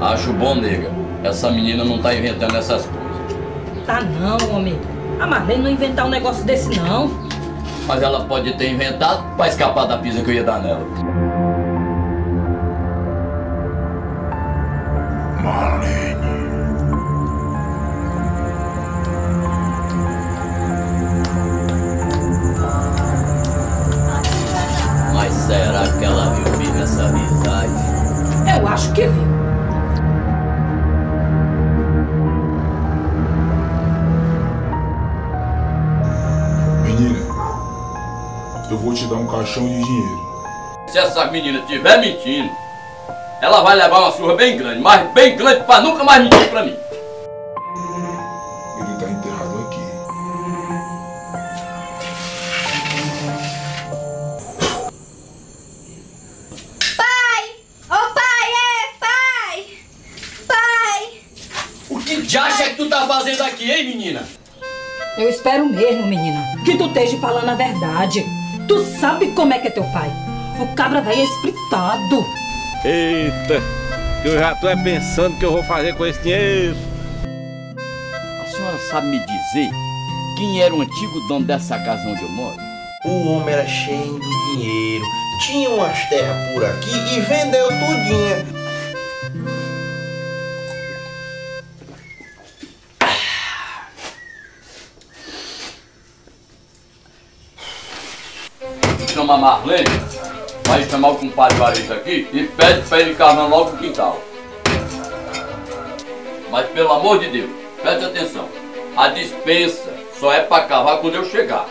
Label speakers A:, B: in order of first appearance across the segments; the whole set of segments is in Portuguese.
A: Acho bom, nega. Essa menina não tá inventando essas coisas.
B: Tá não, homem. A Marlene não inventar um negócio desse, não.
A: Mas ela pode ter inventado pra escapar da pisa que eu ia dar nela.
C: Marlene.
A: Mas será que ela viu firme essa amizade?
B: Eu acho que viu.
C: Eu vou te dar um caixão de dinheiro.
A: Se essa menina estiver mentindo, ela vai levar uma surra bem grande, mas bem grande pra nunca mais mentir pra mim.
C: Ele tá enterrado aqui.
D: Pai! Ô pai, é! Pai! Pai!
A: O que diacho é que tu tá fazendo aqui, hein, menina?
B: Eu espero mesmo, menina, que tu esteja falando a verdade. Tu sabe como é que é teu pai. O cabra velho é espritado.
E: Eita, que eu já tô é pensando o que eu vou fazer com esse dinheiro.
A: A senhora sabe me dizer quem era o antigo dono dessa casa onde eu moro?
F: O homem era cheio do dinheiro, tinha umas terras por aqui e vendeu tudinha.
A: Chama Marlene, vai chamar o compadre Vareta aqui e pede pra ele cavar logo o quintal. Mas pelo amor de Deus, preste atenção. A dispensa só é pra cavar quando eu chegar.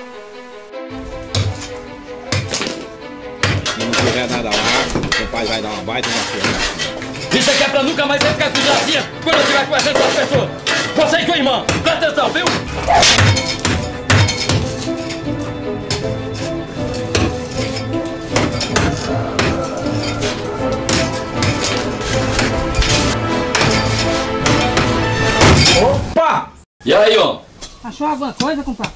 E: Se não tiver nada lá, seu pai vai dar uma baita na sua.
A: Isso aqui é pra nunca mais ficar com gracinha quando eu estiver conversando com as pessoas. Você e sua irmã, presta atenção, viu? E aí, homem?
B: Achou alguma coisa, compadre?